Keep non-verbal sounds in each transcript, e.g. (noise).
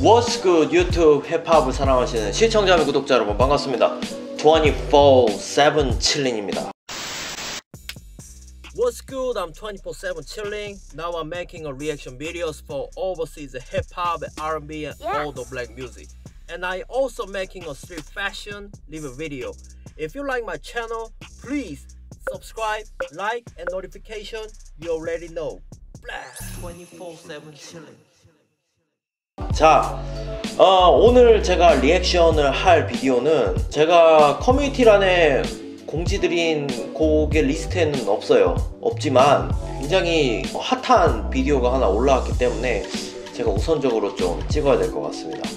What's good 유튜브 힙합을 사랑하시는 시청자 및 구독자 여러분 반갑습니다 24-7 칠링입니다 What's good? I'm 24-7 chilling. Now I'm making a reaction videos for overseas hip hop, R&B, and all the black music. And I also making a street fashion live video. If you like my channel, please subscribe, like, and notification. You already know. 24-7 chilling. 자, 어, 오늘 제가 리액션을 할 비디오는 제가 커뮤니티란에 공지드린 곡의 리스트에는 없어요. 없지만 굉장히 핫한 비디오가 하나 올라왔기 때문에 제가 우선적으로 좀 찍어야 될 것 같습니다.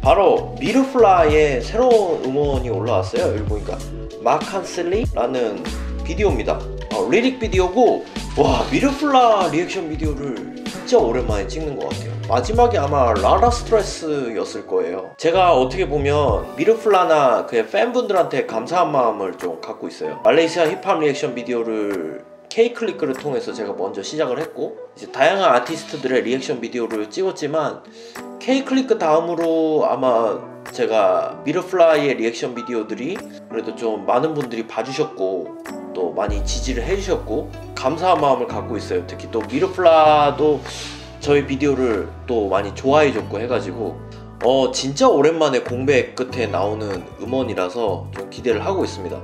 바로 MeerFly의 새로운 음원이 올라왔어요. 여기 보니까 Makan Cili라는 비디오입니다. 어, lyric video고 와 MeerFly 리액션 비디오를 진짜 오랜만에 찍는 것 같아요. 마지막이 아마 라라 스트레스였을 거예요. 제가 어떻게 보면 MeerFly나 그의 팬분들한테 감사한 마음을 좀 갖고 있어요. 말레이시아 힙합 리액션 비디오를 K-Clique를 통해서 제가 먼저 시작을 했고 이제 다양한 아티스트들의 리액션 비디오를 찍었지만 K-Clique 다음으로 아마 제가 MeerFly의 리액션 비디오들이 그래도 좀 많은 분들이 봐주셨고 또 많이 지지를 해주셨고 감사한 마음을 갖고 있어요. 특히 또 미르플라도 저희 비디오를 또 많이 좋아해 줬고 해가지고 어 진짜 오랜만에 공백 끝에 나오는 음원이라서 좀 기대를 하고 있습니다.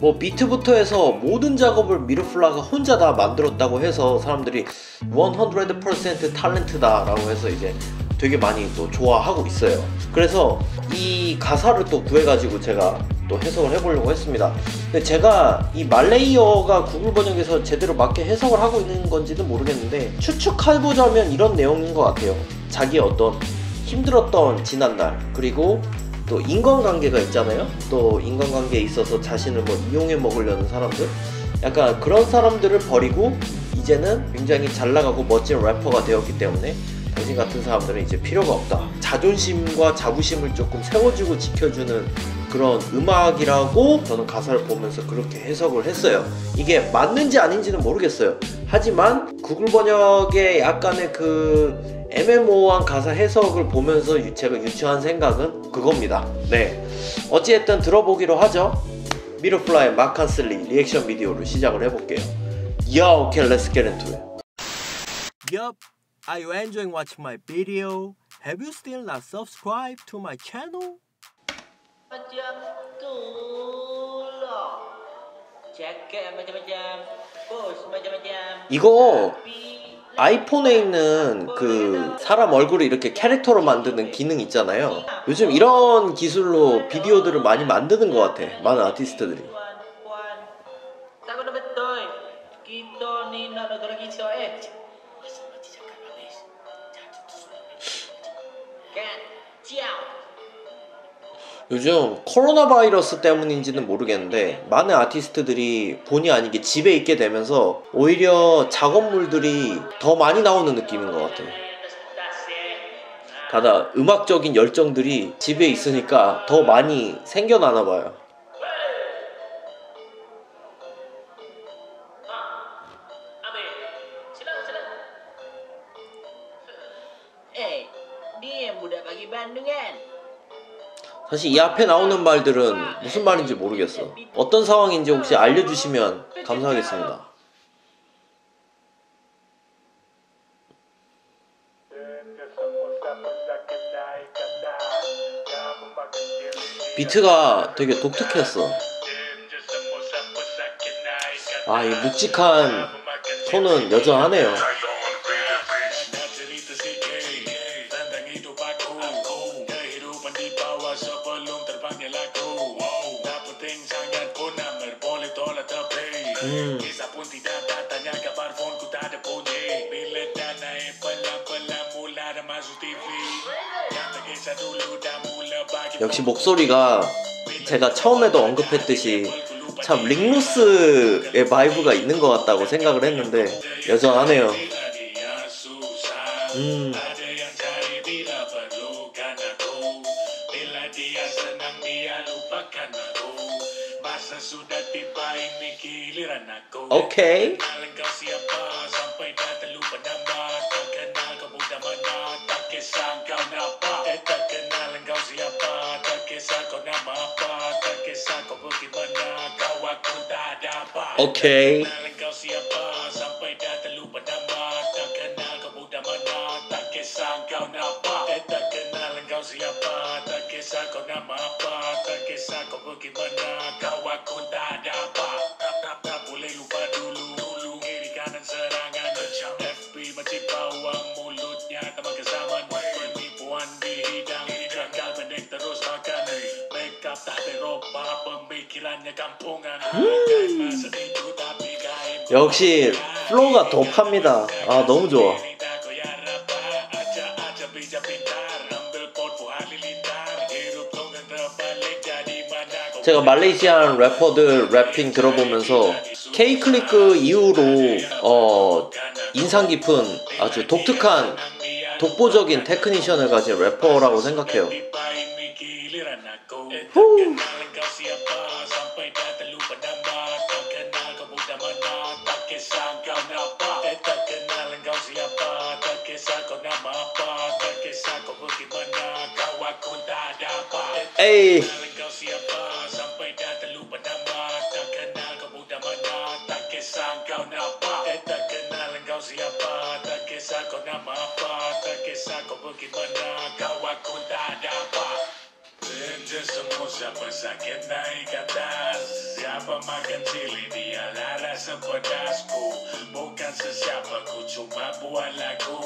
뭐 비트부터 해서 모든 작업을 미르플라가 혼자 다 만들었다고 해서 사람들이 100% 탤런트다 라고 해서 이제 되게 많이 또 좋아하고 있어요. 그래서 이 가사를 또 구해가지고 제가 또 해석을 해보려고 했습니다. 근데 제가 이 말레이어가 구글 번역에서 제대로 맞게 해석을 하고 있는 건지는 모르겠는데 추측해보자면 이런 내용인 것 같아요. 자기의 어떤 힘들었던 지난날 그리고 또 인간관계가 있잖아요. 또 인간관계에 있어서 자신을 뭐 이용해 먹으려는 사람들 약간 그런 사람들을 버리고 이제는 굉장히 잘 나가고 멋진 래퍼가 되었기 때문에 당신 같은 사람들은 이제 필요가 없다. 자존심과 자부심을 조금 세워주고 지켜주는 그런 음악이라고 저는 가사를 보면서 그렇게 해석을 했어요. 이게 맞는지 아닌지는 모르겠어요. 하지만 구글 번역의 약간의 그 애매모호한 가사 해석을 보면서 제가 유추한 생각은 그겁니다. 네. 어찌됐든 들어보기로 하죠. MeerFly의 Makan Cili 리액션 비디오를 시작을 해볼게요. Yo, okay, let's get into it. Yup, are you enjoying watching my video? Have you still not subscribed to my channel? tu lah Cakap macam-macam Post macam-macam 이거 아이폰에 있는 그 사람 얼굴을 이렇게 캐릭터로 만드는 기능 있잖아요. 요즘 이런 기술로 비디오들을 많이 만드는 것 같아. 많은 아티스트들이. 요즘 코로나 바이러스 때문인지는 모르겠는데 많은 아티스트들이 본의 아니게 집에 있게 되면서 오히려 작업물들이 더 많이 나오는 느낌인 것 같아요. 다다 음악적인 열정들이 집에 있으니까 더 많이 생겨나나 봐요. 사실 이 앞에 나오는 말들은 무슨 말인지 모르겠어. 어떤 상황인지 혹시 알려주시면 감사하겠습니다. 비트가 되게 독특했어. 아, 이 묵직한 톤은 여전하네요. Hmm. 역시 목소리가 제가 처음에도 언급했듯이 참 Rick Ross의 vibe가 있는 것 같다고 생각을 했는데 여전하네요. 음. Masa sudah tiba ini giliran aku. Okay. Kenal kau siapa sampai dah terlupa nama. Tak kenal kau muda mana tak kisah kau apa Eh tak kenal kau siapa tak kisah kau nama apa. Tak kisah kau pergi mana kau aku tak ada apa. Okay. Tak kenal kau siapa sampai dah terlupa nama. Tak kenal kau muda mana tak kisah kau apa Eh tak kenal kau siapa tak kisah kau nama apa. Boleh lupa dulu Dulu kiri kanan serangan Macam FB macam bawang mulutnya Tak makan zaman Penipuan dihidang Gagal pendek terus makan Make up tak teropa Pemikirannya kampungan Bukan masa itu tapi gaib 역시 플로우가 더 팝니다. 아 너무 좋아. 제가 말레이시안 래퍼들 래핑 들어보면서 K-클리크 이후로 어 인상 깊은 아주 독특한 독보적인 테크니션을 가진 래퍼라고 생각해요. 에이 Tak kisah kau nama apa Tak kisah kau pergi mana Kau aku tak ada apa. Benci semua siapa sakit naik atas Siapa makan cili dia laras sepedasku Bukan sesiapa ku cuma buat lagu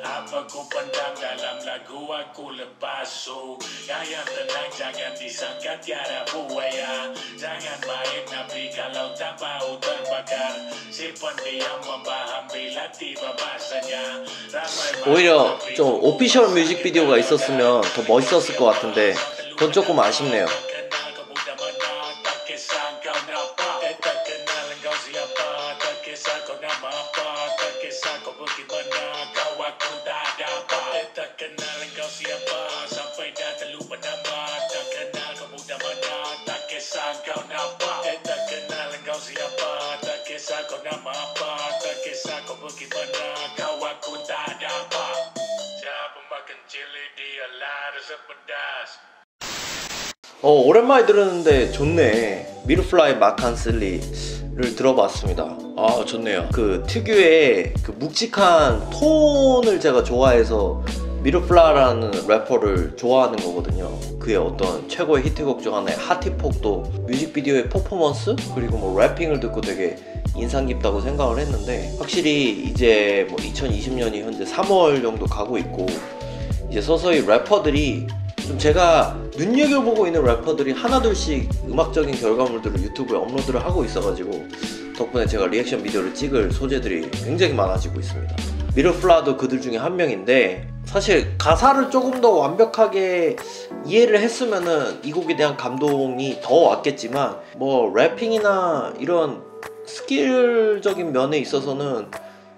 Apa ku pendam dalam lagu aku lepas so Yang tenang jangan disangka tiada buaya Jangan main nabi kalau tak mau terbakar Simpan diam membaham bila tiba masanya 오히려 좀 오피셜 뮤직비디오가 있었으면 더 멋있었을 것 같은데 그건 조금 아쉽네요. Tak kisah kau napa Eh tak kenal kau siapa Tak kisah kau nama apa Tak kisah kau pergi mana Kau aku tak ada apa Siapa makan cili dia terasa pedas 어 오랜만에 들었는데 좋네 MeerFly Makan Cili를 들어봤습니다 아 좋네요 그 특유의 그 묵직한 톤을 제가 좋아해서 MeerFly라는 래퍼를 좋아하는 거거든요 그의 어떤 최고의 히트곡 중 하나의 하티폭도 뮤직비디오의 퍼포먼스 그리고 뭐 rapping을 듣고 되게 인상 깊다고 생각을 했는데 확실히 이제 뭐 2020년이 현재 3월 정도 가고 있고 이제 서서히 래퍼들이 좀 제가 눈여겨보고 있는 래퍼들이 하나둘씩 음악적인 결과물들을 유튜브에 업로드를 하고 있어가지고 덕분에 제가 리액션 비디오를 찍을 소재들이 굉장히 많아지고 있습니다. MeerFly도 그들 중에 한 명인데 사실 가사를 조금 더 완벽하게 이해를 했으면은 이 곡에 대한 감동이 더 왔겠지만 뭐 rapping이나 이런 skill적인 면에 있어서는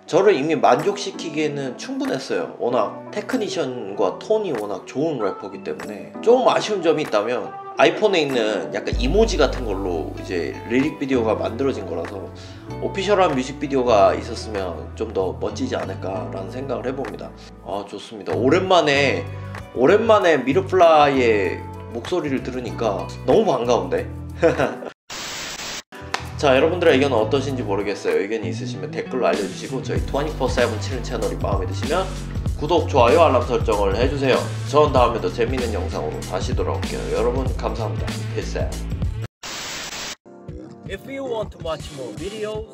저를 이미 만족시키기에는 충분했어요. 워낙 technician과 톤이 워낙 좋은 래퍼기 때문에 좀 아쉬운 점이 있다면 아이폰에 있는 약간 emoji 같은 걸로 이제 lyric video가 만들어진 거라서 official한 뮤직비디오가 있었으면 좀 더 멋지지 않을까라는 생각을 해봅니다. 아 좋습니다. 오랜만에 오랜만에 MeerFly의 목소리를 들으니까 너무 반가운데. (laughs) 자 여러분들의 의견은 어떠신지 모르겠어요 의견이 있으시면 댓글로 알려주시고 저희 24-7 치는 채널이 마음에 드시면 구독, 좋아요, 알람 설정을 해주세요. 전 다음에 더 재밌는 영상으로 다시 돌아올게요. 여러분 감사합니다. Peace out. If you want to watch more videos